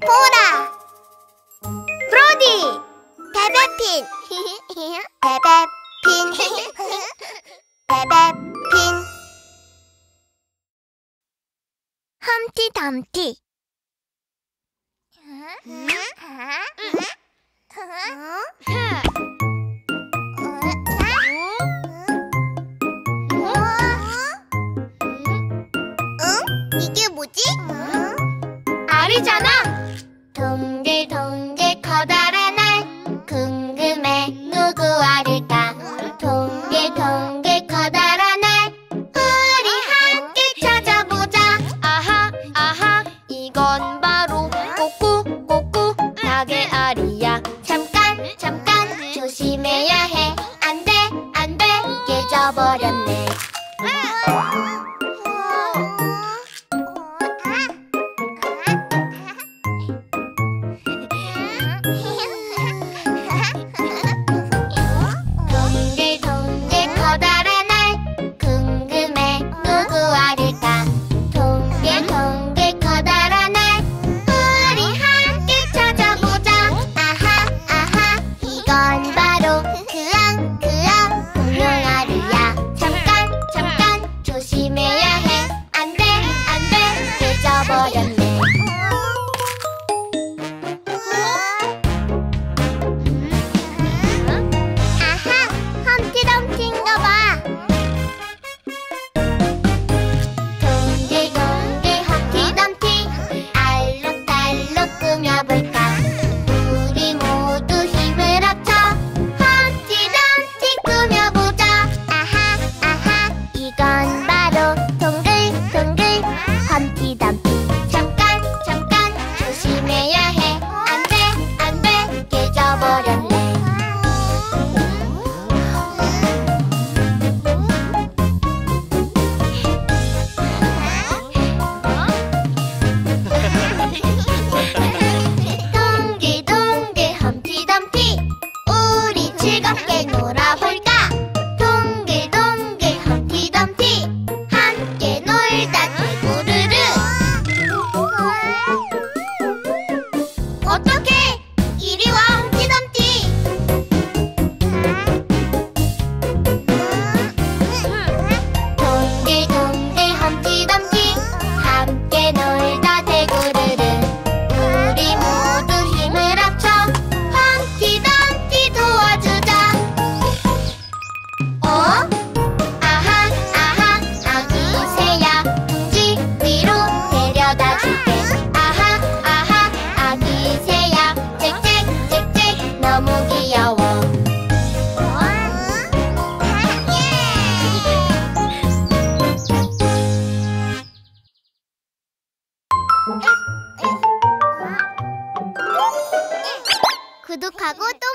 보라. 브로디. 베베핀. 베베핀. 베베핀. 험티 덤티. 응? 응? 응? りじゃなきりは 너무 귀여워. 어? 어? 어? 구독하고 또